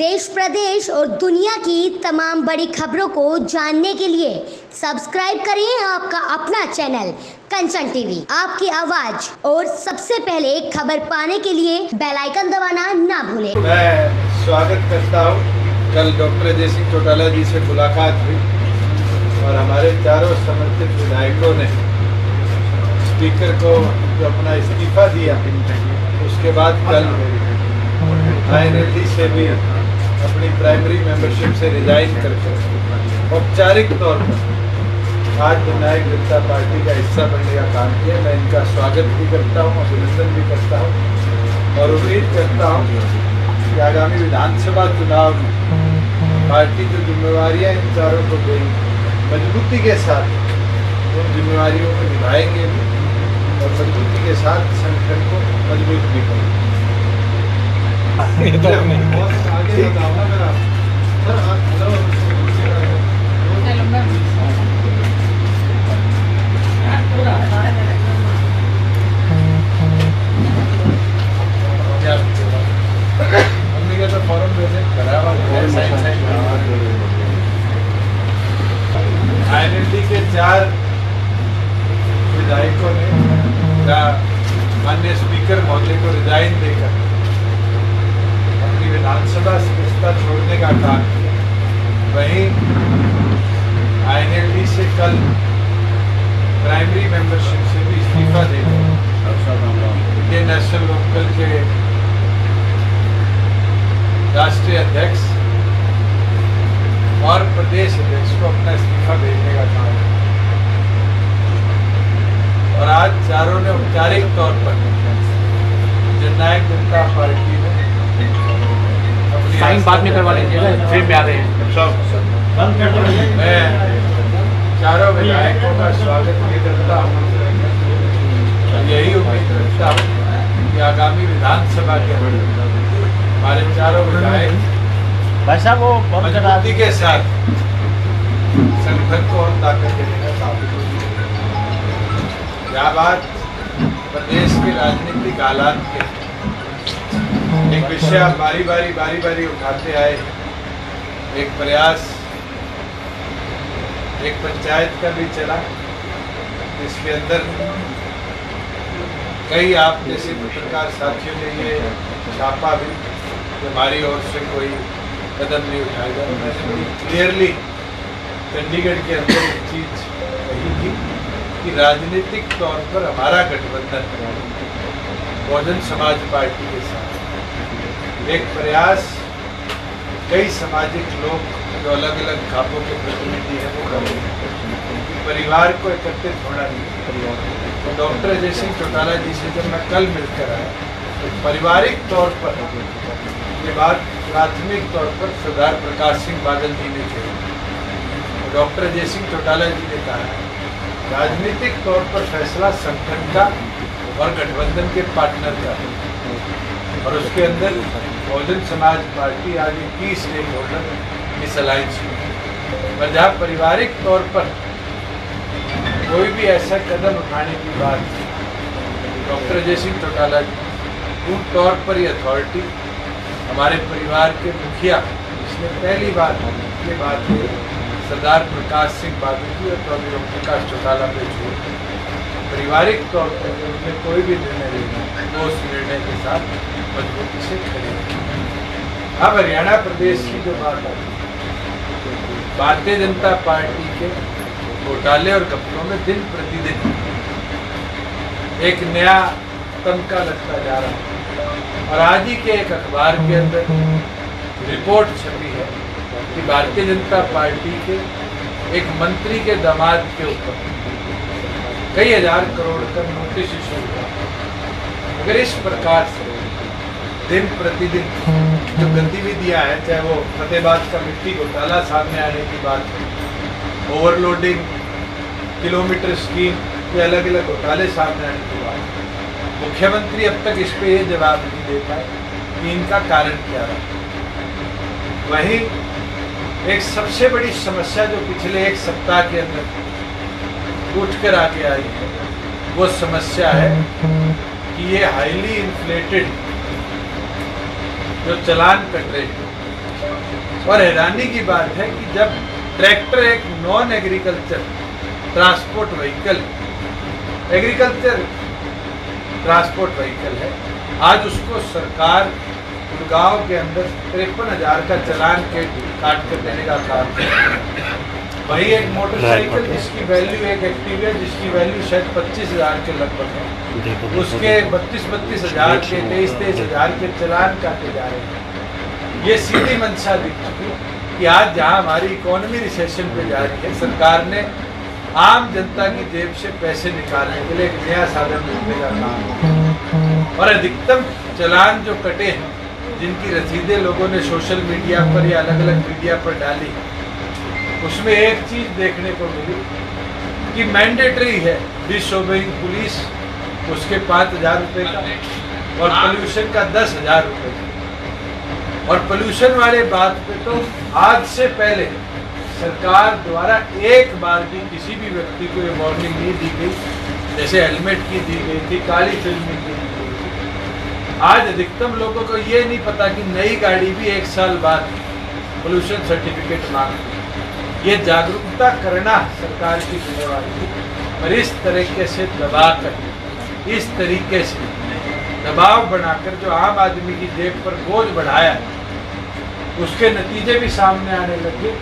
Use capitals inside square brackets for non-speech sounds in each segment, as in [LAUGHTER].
देश प्रदेश और दुनिया की तमाम बड़ी खबरों को जानने के लिए सब्सक्राइब करें आपका अपना चैनल कंचन टीवी। आपकी आवाज़ और सबसे पहले खबर पाने के लिए बेल आइकन दबाना ना भूलें। मैं स्वागत करता हूँ कल डॉक्टर अजय सिंह चौटाला जी से मुलाकात हुई और हमारे चारों समर्थित विधायकों ने स्पीकर को जो अपना इस्तीफा दिया, उसके बाद कल आई से भी अपनी प्राइमरी मेंबरशिप से रिजाइन करके औपचारिक तौर पर, आज विनायक जनता पार्टी का हिस्सा बनने का काम किया। मैं इनका स्वागत भी करता हूँ, अभिनंदन भी करता हूँ और उम्मीद करता हूँ कि आगामी विधानसभा चुनाव में पार्टी जो जिम्मेवारियाँ इन चारों को देगी, मजबूती के साथ उन जिम्मेवारियों को निभाएँगे भी और मजबूती के साथ संगठन को मज़बूत भी करेंगे। [LAUGHS] [LAUGHS] आगे बताओ कल प्राइमरी मेंबरशिप से भी इस्तीफा देकर इंडियन नेशनल लोकल के राष्ट्रीय अध्यक्ष और प्रदेश अध्यक्ष को अपना इस्तीफा भेजने का काम और आज चारों ने औपचारिक तौर पर जननायक जनता पार्टी में अपनी साइन बाद में करवा लीजिएगा फ्रेम में आ रहे हैं। मैं चारों विधायकों का स्वागत भी करता हूँ यही उम्मीद रखता हूँ कि आगामी विधानसभा के हमारे चारों विधायक भाई साहब वो मजबूती के साथ संगठन को और ताकत देने का काम यह बात? प्रदेश के राजनीतिक हालात के एक विषय आप बारी बारी बारी बारी उठाते आए। एक प्रयास एक पंचायत का भी चला। इसके अंदर कई आप जैसे पत्रकार साथियों ने ये छापा भी हमारी ओर से कोई कदम नहीं उठाया मैंने क्लियरली चंडीगढ़ के अंदर एक चीज़ कही थी कि राजनीतिक तौर पर हमारा गठबंधन बहुजन समाज पार्टी के साथ। एक प्रयास कई सामाजिक लोग जो अलग अलग खापों के प्रतिनिधि हैं, वो कर रहे हैं। कि परिवार को एकत्रित होना नहीं परिवार तो डॉक्टर अजय सिंह चौटाला जी से जब मैं कल मिलकर आया तो पारिवारिक तौर पर, ये बात प्राथमिक तौर पर सरदार प्रकाश सिंह बादल जी ने कही। डॉक्टर अजय सिंह चौटाला जी ने कहा, राजनीतिक तौर पर फैसला संगठन का और गठबंधन के पार्टनर का। और उसके अंदर बहुजन समाज पार्टी आगे की स्टेक होल्डर इस अलायंस। में जहाँ पारिवारिक तौर पर कोई भी ऐसा कदम उठाने की बात डॉक्टर अजय सिंह चौटाला पूर्ण तौर पर ये अथॉरिटी हमारे परिवार के मुखिया इसने पहली बार ये बात सरदार प्रकाश सिंह बादल जी और चौधरी ओम प्रकाश चौटाला पे छोड़ पारिवारिक तौर पर जो उन्हें कोई भी निर्णय लेना, वो उस निर्णय के साथ मजबूती से खड़े अब हरियाणा प्रदेश की जो बात है भारतीय जनता पार्टी के घोटाले और घपलों में दिन प्रतिदिन एक नया तमका लगता जा रहा है। और आज ही के एक अखबार के अंदर रिपोर्ट छपी है कि भारतीय जनता पार्टी के एक मंत्री के दामाद के ऊपर कई हज़ार करोड़ का नोटिस इशू हुआ। अगर इस प्रकार से दिन प्रतिदिन जो गतिविधियाँ हैं, चाहे वो फतेहबाद का मिट्टी घोटाला सामने आने की बात है ओवरलोडिंग किलोमीटर स्कीम के अलग अलग घोटाले सामने आने की बात। मुख्यमंत्री अब तक इस पर ये जवाब नहीं दे पाए कि इनका कारण क्या रहा। वहीं एक सबसे बड़ी समस्या जो पिछले एक सप्ताह के अंदर उठ कर आके आई है, वो समस्या है कि ये हाईली इन्फ्लेटेड जो चलान कट रहे हैं और हैरानी की बात है कि जब ट्रैक्टर एक non agriculture transport vehicle agriculture transport vehicle है, आज उसको सरकार गुड़गांव के अंदर तिरपन हज़ार का चलान के काट कर देने का काम कर। वही एक मोटरसाइकिल जिसकी वैल्यू एक एक्टिविया जिसकी वैल्यू शायद पच्चीस हज़ार के लगभग है। उसके बत्तीस बत्तीस हज़ार के तेईस तेईस हज़ार के चलान काटे जा रहे हैं। ये सीधी मंशा दिख चुकी कि आज जहाँ हमारी इकोनॉमी रिसेशन पे जा रही है सरकार ने आम जनता की जेब से पैसे निकालने के लिए एक नया साधन ढूँढने का काम और अधिकतम चलान जो कटे हैं जिनकी रसीदें लोगों ने सोशल मीडिया पर या अलग अलग मीडिया पर डाली उसमें एक चीज़ देखने को मिली कि मैंडेटरी है डिसोबेइंग पुलिस, उसके पाँच हज़ार रुपये का और पोल्यूशन का दस हज़ार रुपये का। और पोल्यूशन वाले बात पे तो आज से पहले सरकार द्वारा एक बार भी किसी भी व्यक्ति को ये वार्निंग नहीं दी गई। जैसे हेलमेट की दी गई थी, काली फ़िल्म की दी गई थी। आज अधिकतम लोगों को ये नहीं पता कि नई गाड़ी भी एक साल बाद पोल्यूशन सर्टिफिकेट मांगती ये जागरूकता करना सरकार की जिम्मेवारी है। और इस तरीके से दबा कर इस तरीके से दबाव बनाकर जो आम आदमी की जेब पर बोझ बढ़ाया उसके नतीजे भी सामने आने लगे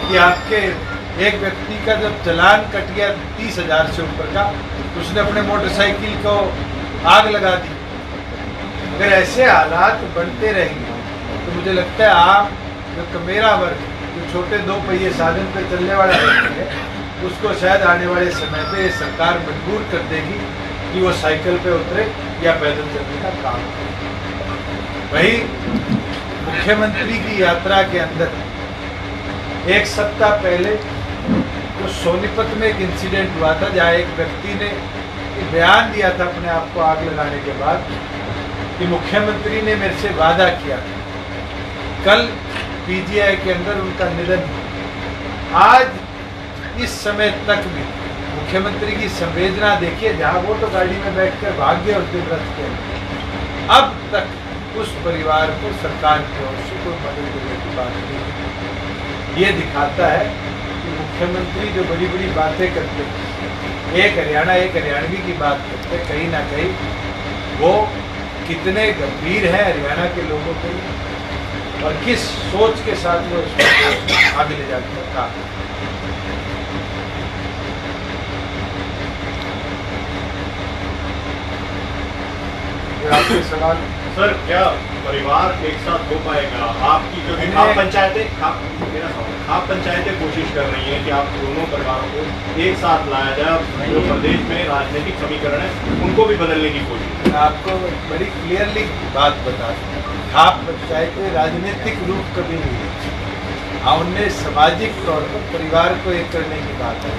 कि आपके एक व्यक्ति का जब चलान कट गया तीस हज़ार से ऊपर का, उसने अपने मोटरसाइकिल को आग लगा दी। अगर ऐसे हालात बनते रहेंगे तो मुझे लगता है आप, जो कमेरा वर्ग जो छोटे दो पहिए साधन पे चलने वाला व्यक्ति है, उसको शायद आने वाले समय पे सरकार मजबूर कर देगी कि वो साइकिल पे उतरे या पैदल चलने का काम करे। वही मुख्यमंत्री की यात्रा के अंदर, एक सप्ताह पहले तो सोनीपत में एक इंसिडेंट हुआ था, जहाँ एक व्यक्ति ने बयान दिया था अपने आप को आग लगाने के बाद कि मुख्यमंत्री ने मेरे से वादा किया कल पीजीआई के अंदर उनका निधन। आज इस समय तक भी मुख्यमंत्री की संवेदना देखिए, जहाँ वो तो गाड़ी में बैठकर भाग गए उस दिन रथ के अब तक उस परिवार को सरकार की ओर से कोई मदद देने की बात नहीं ये दिखाता है कि मुख्यमंत्री जो बड़ी बड़ी बातें करते एक हरियाणा, एक हरियाणवी की बात करते कहीं ना कहीं वो कितने गंभीर हैं हरियाणा के लोगों के लिए। और किस सोच के साथ वो इसको आगे ले जाते हैं? काम आपके सवाल? सर क्या परिवार एक साथ हो पाएगा? आपकी जो कि हमने- खाप पंचायतें खाप मेरा सवाल खाप पंचायतें कोशिश कर रही हैं कि आप दोनों परिवारों को एक साथ लाया जाए और जो प्रदेश में राजनीतिक समीकरण है उनको भी बदलने की कोशिश आपको बड़ी क्लियरली बात बता दूँ। आप पंचायतें राजनीतिक रूप कभी नहीं ली। हाँ उनने सामाजिक तौर पर परिवार को एक करने की बात है।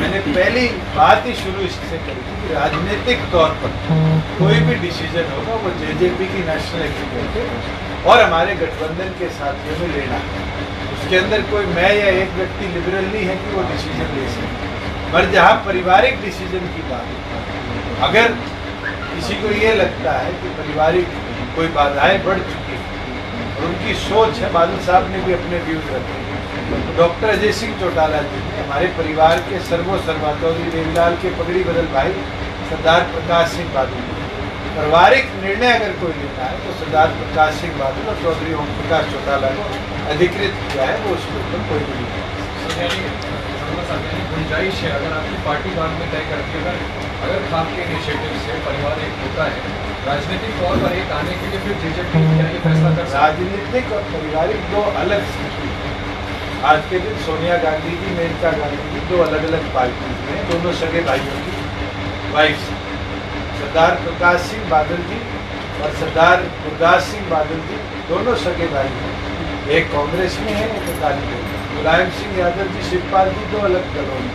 मैंने पहली बात ही शुरू इससे करी थी कि राजनीतिक तौर पर कोई भी डिसीज़न होगा, वो जेजेपी की नेशनल एग्जीक्यूटिव और हमारे गठबंधन के साथियों में लेना है। उसके अंदर कोई मैं या एक व्यक्ति लिबरल नहीं है कि वो डिसीज़न ले सके। पर जहाँ पारिवारिक डिसीज़न की बात है, अगर किसी को ये लगता है कि पारिवारिक कोई बाधाएँ बढ़ चुकी और उनकी सोच है, बादल साहब ने भी अपने व्यूज़ रखे। डॉक्टर अजय सिंह चौटाला जी, हमारे परिवार के सर्वो सर्वा चौधरी देवीलाल के पगड़ी बदल भाई, सरदार प्रकाश सिंह बादल। पारिवारिक निर्णय अगर कोई लेता है तो सरदार प्रकाश सिंह बादल और चौधरी ओम प्रकाश चौटाला ने अधिकृत किया है, वो उसके ऊपर कोई भी नहीं। गुंजाइश है, अगर आपकी पार्टी बाद में तय करती है अगर अगर आपके इनिशिएटिव से परिवार एक होता है राजनीतिक तौर पर एक आने के लिए फिर बीजेपी क्या ये फैसला कर राजनीतिक और पारिवारिक दो अलग स्थिति आज के दिन सोनिया गांधी जी, मेनका गांधी जी दो अलग अलग पार्टी में दोनों सगे भाइयों की वाइफ सरदार प्रकाश सिंह बादल जी और सरदार गुरदास सिंह बादल जी दोनों सगे भाई हैं। एक कांग्रेस में है, एक अकाली दल में मुलायम सिंह यादव जी शिवपाल जी दो अलग दलों में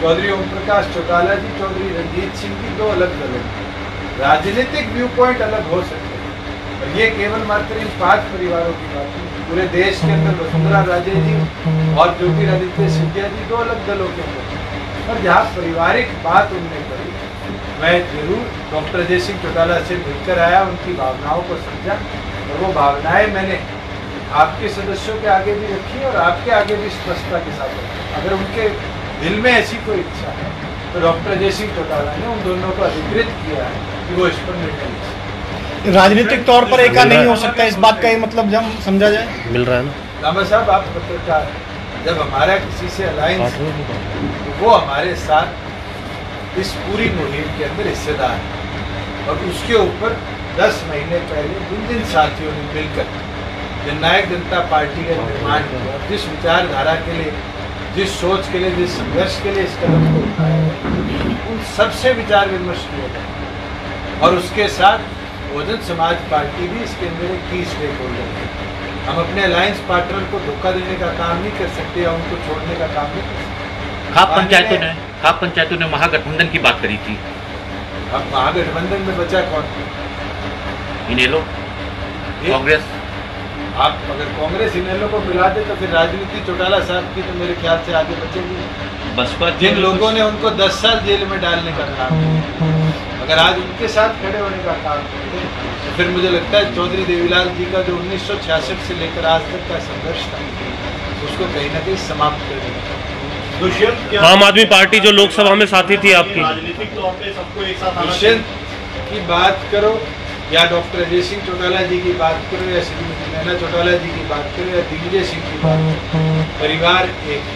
चौधरी ओम प्रकाश चौटाला जी, चौधरी रंजीत सिंह जी दो अलग दलों में राजनीतिक व्यू पॉइंट अलग हो सकते हैं। और ये केवल मात्र इन पाँच परिवारों की बात नहीं, पूरे देश के अंदर वसुंधरा राजे जी और ज्योतिरादित्य सिंधिया जी दो अलग दलों के अंदर और जहाँ पारिवारिक बात उनने करी, मैं ज़रूर डॉक्टर अजय सिंह चौटाला से मिलकर आया, उनकी भावनाओं को समझा, और वो भावनाएँ मैंने आपके सदस्यों के आगे भी रखी और आपके आगे भी स्पष्टता के साथ रखिए अगर उनके दिल में ऐसी कोई इच्छा है तो डॉक्टर अजय सिंह चौटाला ने उन दोनों को अधिकृत किया है। राजनीतिक तौर पर एका नहीं हो सकता इस बात का ये मतलब हम समझा जाए। मिल रहा है ना? लामा साहब आप पत्रकार जब हमारा किसी से अलायंस तो वो हमारे साथ इस पूरी मुहिम के अंदर हिस्सेदार है। और उसके ऊपर दस महीने पहले जिन जिन साथियों ने मिलकर जननायक जनता पार्टी का निर्माण किया जिस विचारधारा के लिए जिस सोच के लिए जिस संघर्ष के लिए इस कदम को उठाया उन सबसे विचार विमर्श किया गया और उसके साथ बहुजन समाज पार्टी भी इसके अंदर एक की स्टेक होल्डर है। हम अपने अलायंस पार्टनर को धोखा देने का काम नहीं कर सकते या उनको छोड़ने का काम नहीं कर सकते। खाप पंचायतों ने- खाप पंचायतों ने महागठबंधन की बात करी थी। अब महागठबंधन में बचा कौन? इनेलो कांग्रेस। आप अगर कांग्रेस इनेलो को मिला दे तो फिर राजनीति चौटाला साहब की तो मेरे ख्याल से आगे बचेगी। बसपा जिन लोगों ने उनको 10 साल जेल में डालने का काम अगर आज उनके साथ खड़े होने का काम करते तो फिर मुझे लगता है चौधरी देवीलाल जी का जो 1966 से लेकर आज तक का संघर्ष था उसको कहीं ना कहीं समाप्त कर देगा दुष्यंत आम आदमी पार्टी जो लोकसभा में साथी थी आपकी। राजनीतिक तौर पे सबको एक साथ दुष्यंत की बात करो या डॉक्टर अजय सिंह चौटाला जी की बात करो या श्रीमती नैना चौटाला जी की बात करो या दिग्विजय सिंह की बात करो। परिवार एक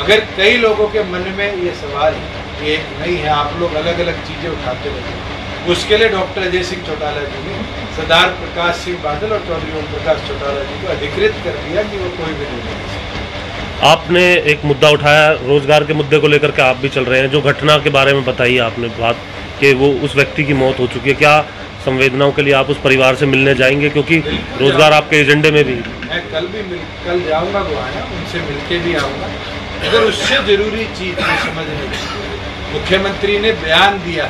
मगर कई लोगों के मन में ये सवाल है एक नहीं है आप लोग अलग अलग चीज़ें उठाते रहते हैं। उसके लिए डॉक्टर अजय सिंह चौटाला जी ने सरदार प्रकाश सिंह बादल और चौधरी ओम प्रकाश चौटाला जी को अधिकृत कर दिया कि वो कोई भी ले सकते। आपने एक मुद्दा उठाया रोज़गार के मुद्दे को लेकर के आप भी चल रहे हैं। जो घटना के बारे में बताई आपने बात कि वो उस व्यक्ति की मौत हो चुकी है क्या संवेदनाओं के लिए आप उस परिवार से मिलने जाएँगे? क्योंकि रोज़गार आपके एजेंडे में भी। मैं कल भी मिल कल जाऊँगा उनसे मिलके भी आऊँगा। अगर उससे ज़रूरी चीज़ मैं समझ नहीं मुख्यमंत्री ने बयान दिया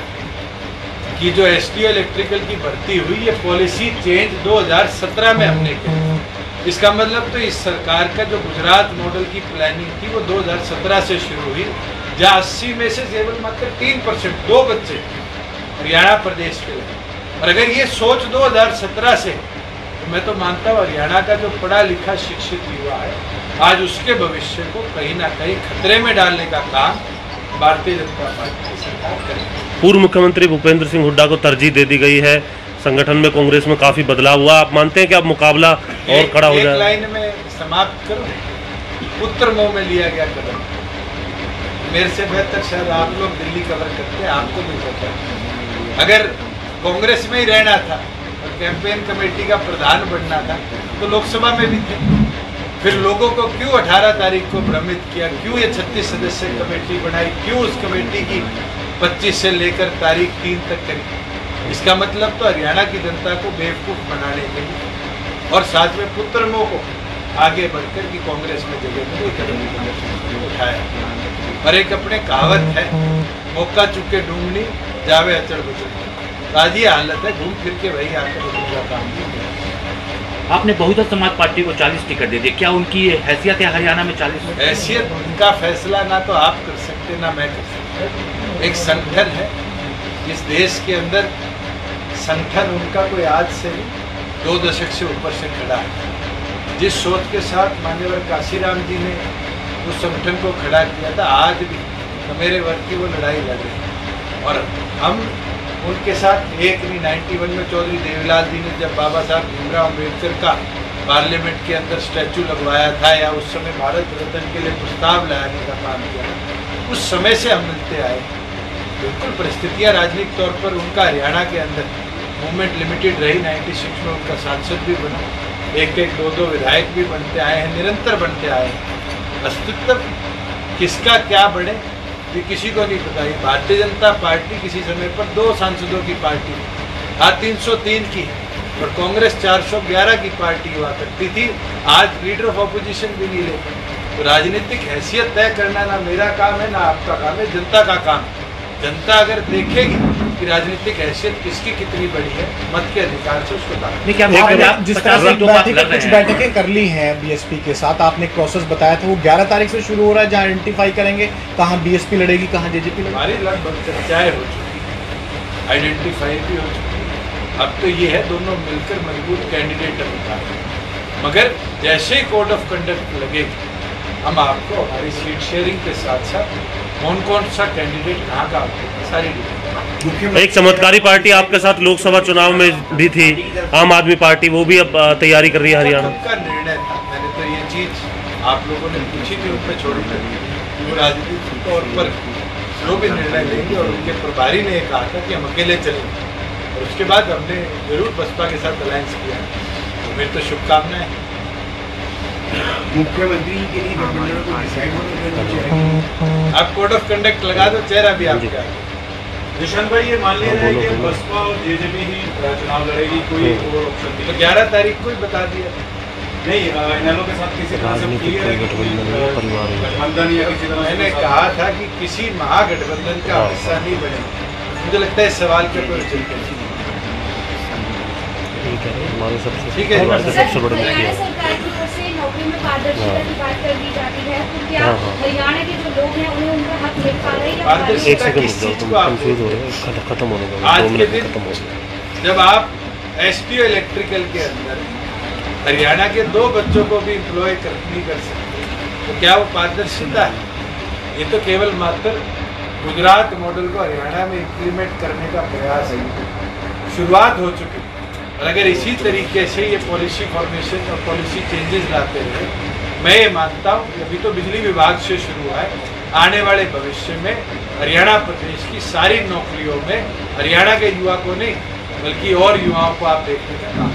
कि जो एस इलेक्ट्रिकल की भर्ती हुई, ये पॉलिसी चेंज 2017 में हमने की। इसका मतलब तो इस सरकार का जो गुजरात मॉडल की प्लानिंग थी, वो 2017 से शुरू हुई, जहाँ 80 में से केवल मात्र तीन परसेंट, दो बच्चे हरियाणा प्रदेश के और अगर ये सोच 2017 से तो मैं तो मानता हूँ हरियाणा का जो पढ़ा लिखा शिक्षित युवा है, आज उसके भविष्य को कहीं ना कहीं खतरे में डालने का काम भारतीय जनता पार्टी की सरकार करेगी पूर्व मुख्यमंत्री भूपेंद्र सिंह हुड्डा को तरजीह दे दी गई है। संगठन में कांग्रेस में काफ़ी बदलाव हुआ। आप मानते हैं कि अब मुकाबला और खड़ा हो जाए? लाइन में समाप्त करो? पुत्र मोह में लिया गया कदम। मेरे से बेहतर शायद आप लोग दिल्ली कवर करते हैं आपको नहीं पता अगर कांग्रेस में ही रहना था और कैंपेन कमेटी का प्रधान बनना था तो लोकसभा में भी थे। फिर लोगों को क्यों 18 तारीख को भ्रमित किया? क्यों ये 36 सदस्य कमेटी बनाई? क्यों उस कमेटी की 25 से लेकर तारीख तीन तक करी? इसका मतलब तो हरियाणा की जनता को बेवकूफ़ बनाने के लिए और साथ में पुत्र मोह को आगे बढ़कर कि कांग्रेस में जगह मिले कदम उठाया। और एक अपने कहावत है, मौका चुके ढूंढनी, जावे अचड़ बचड़ तो आज ये हालत है, घूम फिर के वही आकर काम आपने बहुजन समाज पार्टी को 40 टिकट दे दिए क्या उनकी ये हैसियत है हरियाणा में 40 हैसियत उनका फैसला ना तो आप कर सकते, ना मैं कर सकता। एक संगठन है इस देश के अंदर संगठन उनका कोई आज से दो दशक से ऊपर से खड़ा है। जिस सोच के साथ मान्यवर काशीराम जी ने उस संगठन को खड़ा किया था, आज भी तो मेरे वर्ग की वो लड़ाई लड़ रही और हम उनके साथ एक नहीं नाइन्टी वन में चौधरी देवीलाल जी ने जब बाबा साहब भीमराव अंबेडकर का पार्लियामेंट के अंदर स्टैचू लगवाया था या उस समय भारत रत्न के लिए प्रस्ताव लाने का काम किया उस समय से हम मिलते आए बिल्कुल परिस्थितियाँ राजनीतिक तौर पर उनका हरियाणा के अंदर मूवमेंट लिमिटेड रही 96 में उनका सांसद भी बना एक एक दो दो विधायक भी बनते आए हैं, निरंतर बनते आए हैं। अस्तित्व किसका क्या बढ़े ये किसी को नहीं पता भारतीय जनता पार्टी किसी समय पर दो सांसदों की पार्टी आज 303 की है, और कांग्रेस 411 की पार्टी हुआ करती थी। आज लीडर ऑफ़ अपोजिशन भी नहीं लेते तो राजनीतिक हैसियत तय करना ना मेरा काम है, ना आपका काम है, जनता का काम है। जनता अगर देखेगी कि राजनीतिक हैसियत किसकी कितनी बड़ी है? मत के अधिकार से उसको कुछ। बैठकें कर ली हैं बीएसपी के साथ आपने प्रोसेस बताया था वो 11 तारीख से शुरू हो रहा है जहाँ आइडेंटिफाई करेंगे कहाँ बीएसपी लड़ेगी कहाँ जेजेपी हमारी लगभग चर्चाएँ हो चुकी हैं आइडेंटिफाई भी हो चुकी अब तो ये है दोनों मिलकर मज़बूत कैंडिडेट निकालें मगर जैसे ही कोड ऑफ़ कंडक्ट लगेगी हम आपको हमारी सीट शेयरिंग के साथ साथ कौन कौन सा कैंडिडेट कहाँ का सारी डिटेल एक चमत्कारी पार्टी आपके साथ लोकसभा चुनाव में भी थी आम आदमी पार्टी वो भी अब तैयारी कर रही है हरियाणा। उनका निर्णय था। मैंने तो ये चीज़ आप लोगों ने पूछी थी उन पर छोड़ी थी वो राजनीतिक तौर पर जो भी निर्णय लेंगे और उनके प्रभारी ने कहा था कि हम अकेले चलेंगे। और उसके बाद हमने ज़रूर बसपा के साथ अलायंस किया। तो मेरी तो शुभकामनाएँ। मुख्यमंत्री के लिए गठबंधन को डिसाइड होने चाहिए। आप कोड ऑफ़ कंडक्ट लगा दो चेहरा भी आपका। निशांत भाई ये मान लिया जाए कि बसपा और जेजेपी ही चुनाव लड़ेगी कोई और ऑप्शन तो नहीं ग्यारह तारीख को ही बता दिया। नहीं इनेलो के साथ किसी तरह से क्लियर है कि गठबंधन या किसी तरह मैंने कहा था कि किसी महागठबंधन का हिस्सा नहीं बने। मुझे लगता है इस सवाल के ऊपर चलते हैं हमारे सबसे ठीक है। हमारे सबसे बड़े नौकरी में पारदर्शिता की बात कर दी जाती है। तो क्या हाँ, हाँ। हरियाणा के जो लोग हैं उन्हें उनका हक मिल पा रहा है या एक सेकंड हो हो। खत्म होने दो आज दो के मिनट दिन- खत्म हो गया जब आप एस इलेक्ट्रिकल के अंदर हरियाणा के दो बच्चों को भी इम्प्लॉय कर नहीं कर सकते तो क्या वो पारदर्शिता है? ये तो केवल मात्र गुजरात मॉडल को हरियाणा में इम्प्लीमेंट करने का प्रयास है। शुरुआत हो चुकी है। और अगर इसी तरीके से ये पॉलिसी फॉर्मेशन और पॉलिसी चेंजेस लाते हैं, मैं ये मानता हूँ अभी तो बिजली विभाग से शुरू हुआ है। आने वाले भविष्य में हरियाणा प्रदेश की सारी नौकरियों में हरियाणा के युवा को नहीं, बल्कि और युवाओं को आप देखने का काम